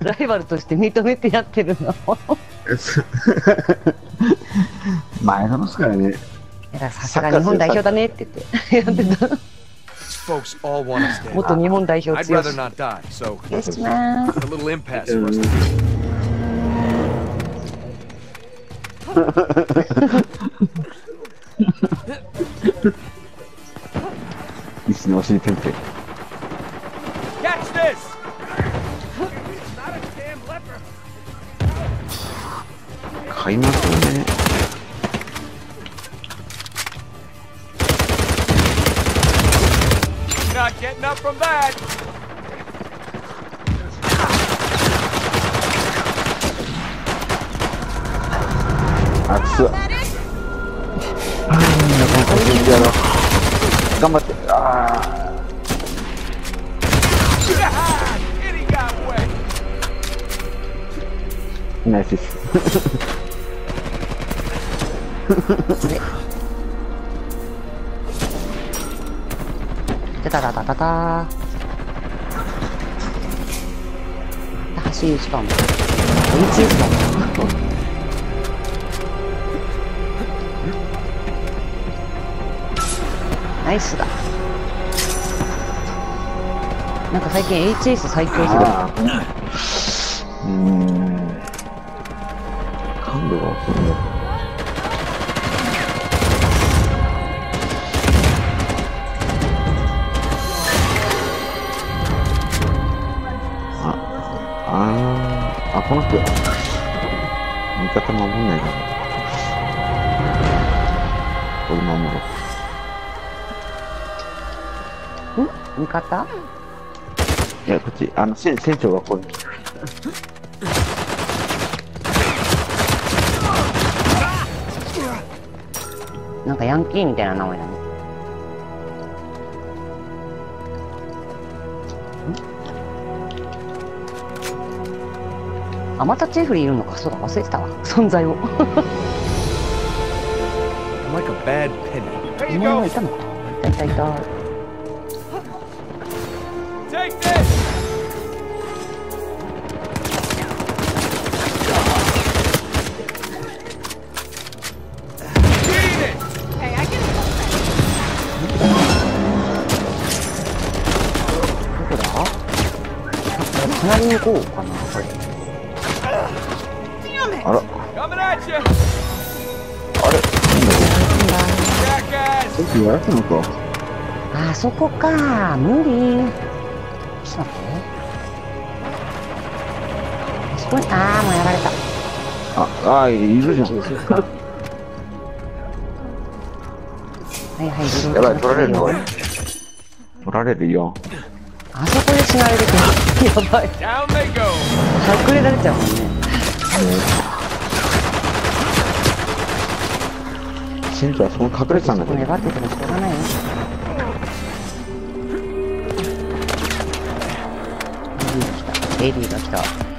ライバルとして認めてやってるの？前のすかさすが日本代表だねって言って。や日本代表強し。失礼します。いいっす、買いますよね。Not getting up from that. 熱っ。ああ、みんなこのやろう。頑張って。ああ。ナイスです。タタタタタタ走りしかも。1位しかも。ナイスだ。なんか最近 HS 最強すぎる。うーん。感度が遅いね。あ、あこの人。味方守んないから。これ守ろう。ん？味方？いや、こっち、あの、船船長がここに来なんかヤンキーみたいな名前だね。ん？あ、またチェフリーいるのか。そうだ、忘れてたわ。存在を。I'm like a bad penny. There お前は go. いたのか。いたいたいた。隣に行こうかな、これ。あら、あれ、なんだ Jackass. これ。言われたのか。あそこか。無理。ちょっと待って。あそこに、あー、もうやられた。あ、あー、いるじゃん。はいはい、自分やばい、取られるのこれ。取られるよ。あそこで死なれると、やばい。隠れられちゃうもんね。船長はそこに隠れてたんだけど。粘っててもしょうがないよ。エディが来た。エディが来た。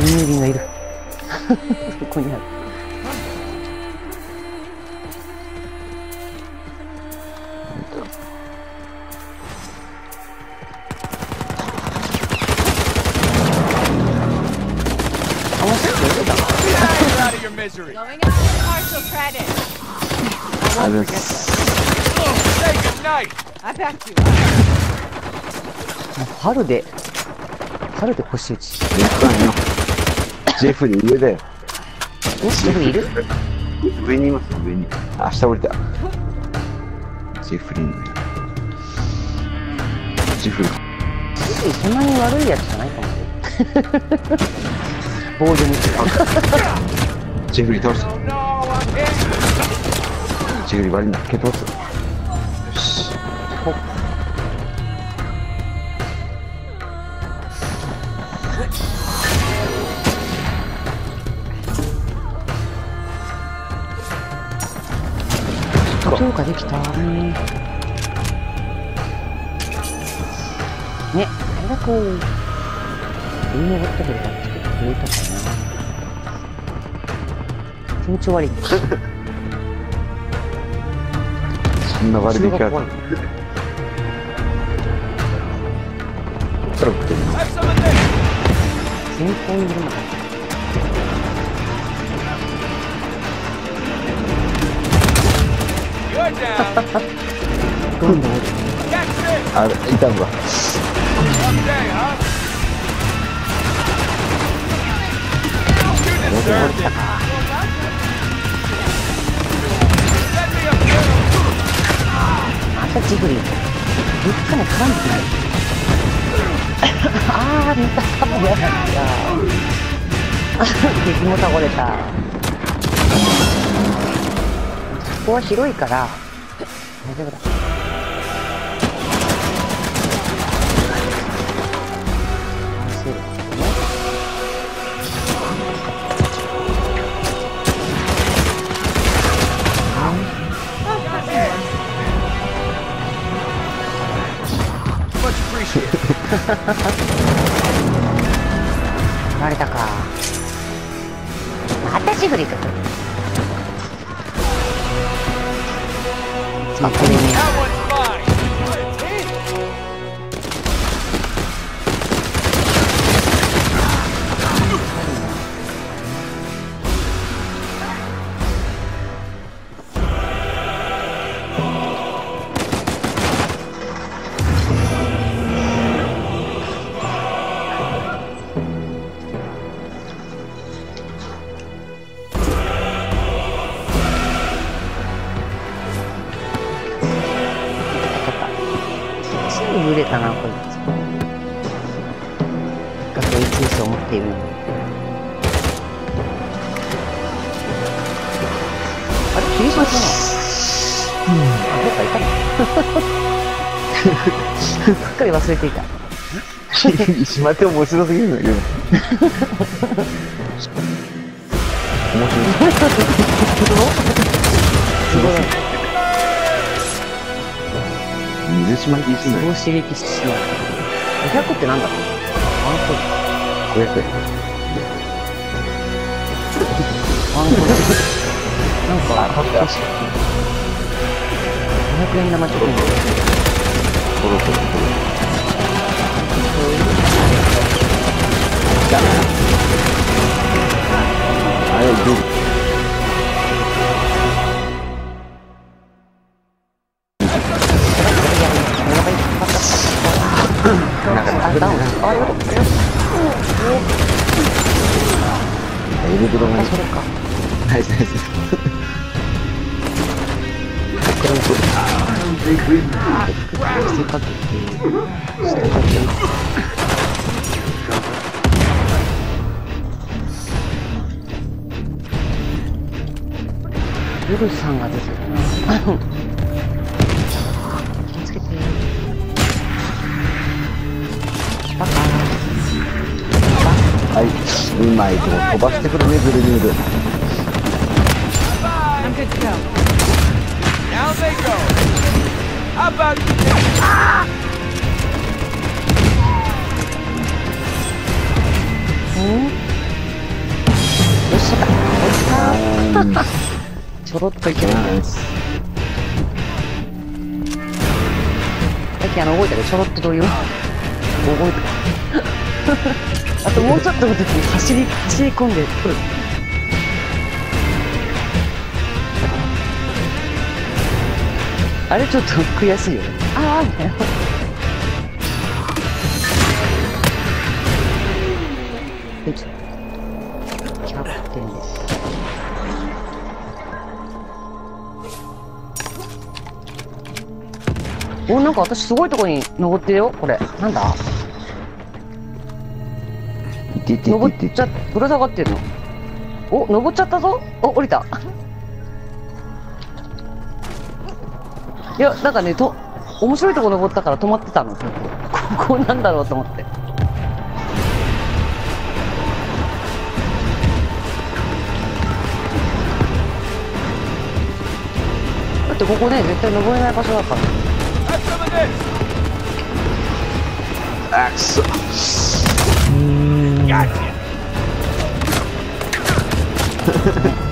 ミニリンがいる。そこにある。春で春で星打ち。ジェフリー上だよ。おジェフいる？上にいます上に。あ下降りた。ジェフリーの上ジェフリーそんなに悪いやつじゃないかもしれない。棒で見て。ジェフリー倒す Oh. ジェフリー悪いんだ。蹴倒す。よし強化できたね。ね、あれだこう、上に上がってくれたけど、上いたかな。気持ち悪い。そんな悪い出来あるトラにいるのか。今度もあれいたんだどこにたかまたジブリぶっか。も絡んでないあー見た。かもやだ敵も倒れた。ここは広いから。大丈夫だ.取られたか。またジグリかあこれね That すぐ揺れたな、こいつ。学校一年生を持っているのに。あれ、霧島かなあ、どっかいたすっかり忘れていた。しまって面白すぎるんだけど面白いすごい。水島っていつすごいだよ刺激しう。500ってなんだろうワンコイン。こうやってワンコイン。なんか、あった500円玉ちょっとコロコロコロあれどう？ルルさんが出てるな気をつけて。バカ。はい。うまいとこ飛ばしてくるねグルール I'm good to go. Down. They go. How about you take うんちょろっといけるナイスさっきあの覚えたでちょろっとどういう？覚えた あともうちょっとの時に走り走り込んでくる。あれちょっと悔しいよね。ああみたいな。はいキお、なんか私すごいとこに登ってるよ、これ。なんだ？登っちゃ、ぶら下がってるの。お、登っちゃったぞお、降りた。いや、なんかね、と、面白いとこ登ったから止まってたの。ここなんだろうと思って。だってここね、絶対登れない場所だから。Have some of this. あくそ Gotcha.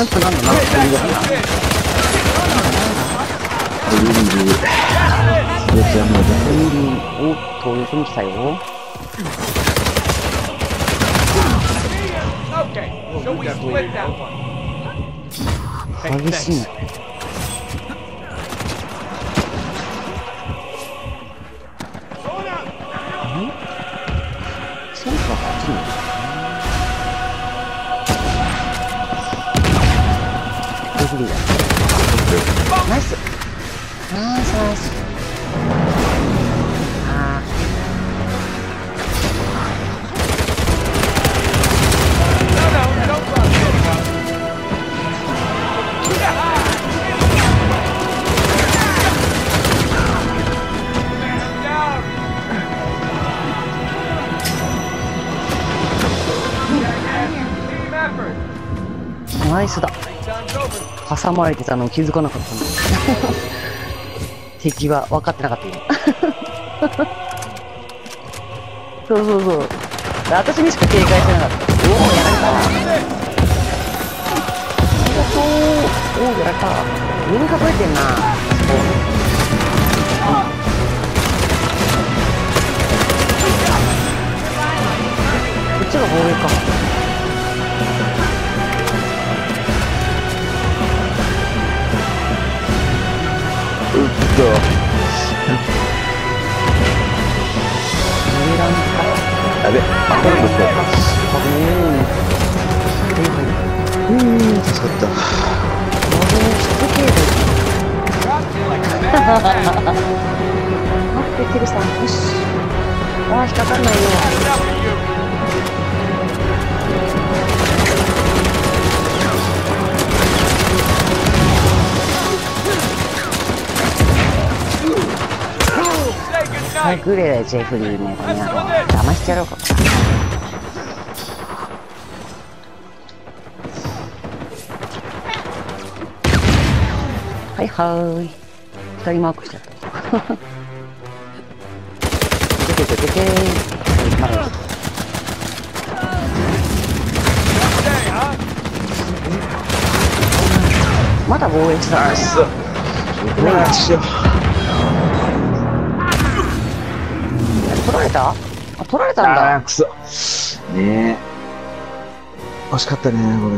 おなんとなんだなんと That's it. リングよくやんのでおっと、よそに来たナイスだ。挟まれてたの気づかなかったの。敵は分かってなかったよ。そうそうそう。私にしか警戒してなかった。おお、やられた。ありがとう。おお、やられた。上に数えてんな。こっちが防衛か。うっとメランか。あれあこれもそうん。うん助かった俺しつける。Dropped you like a bad man. 待って、テルさん。よし。ああ、引っかかんないよ。グレだよ、ジェフリーね。この野郎騙してやろうか。はい。はーい。二人マークしちゃった。ててけてー。まだまだ防衛したのあ取られた？あ、取られたんあだ。ーくそ。ねえ。惜しかったねこれ。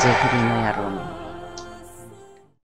ジェフリーの野郎の。